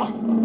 Oh!